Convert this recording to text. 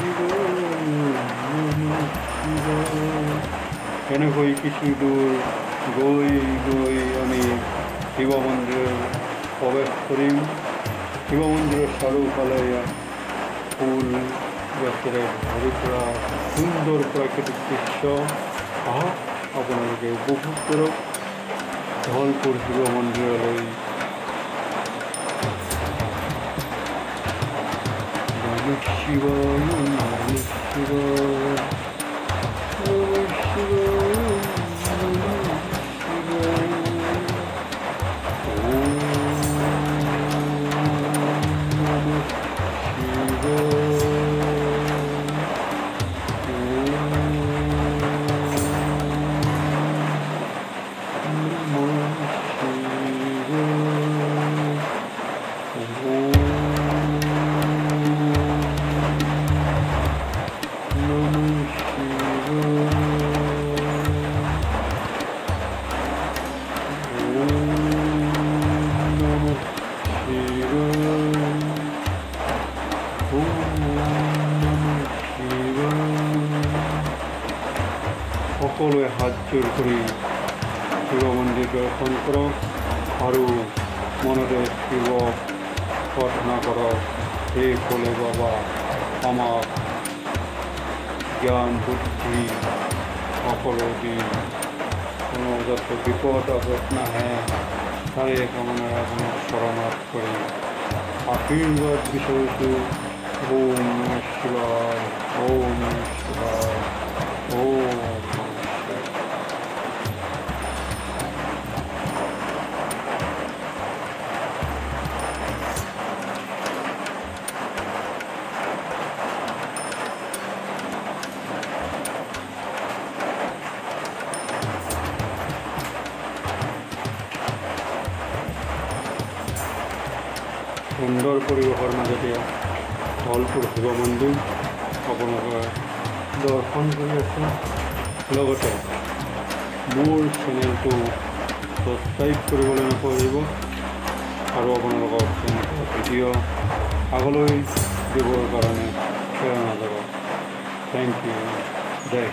শিৱায় এনেকৈ কিছু দূৰ গৈ গৈ আমি শিৱ মন্দিৰ প্ৰৱেশ কৰিম শিৱ মন্দিৰৰ চাৰিওফালে ফুল গছেৰে ভৰি পৰা সুন্দৰ প্ৰাকৃতিক দৃশ্য। আহক আপোনালোকে উপভোগ কৰক ধলপুৰ শিৱ মন্দিৰলৈ নম সকলোৱে হাত জোৰ কৰি শিৱ মন্দিৰ দৰ্শন কৰক আৰু মনতে শিৱ প্ৰাৰ্থনা কৰক হে ভোলে বাবা আমাক জ্ঞান বুদ্ধি সকলো দিন কোনো যাতে বিপদ আপদ নাহে তাৰে কামনাৰে আপোনাৰ চৰণত কৰি আশীৰ্বাদ বিচাৰিছোঁ সুন্দৰ পৰিৱেশৰ মাজতে ধলপুৰ শিৱ মন্দিৰ আপোনালোকে দৰ্শন কৰি আছে। লগতে মোৰ চেনেলটো ছাবস্ক্ৰাইব কৰিবলৈ নাপাহৰিব আৰু আপোনালোকক তেনেকুৱা ভিডিঅ' আগলৈ দিবৰ কাৰণে প্ৰেৰণা যাব। Thank you Joy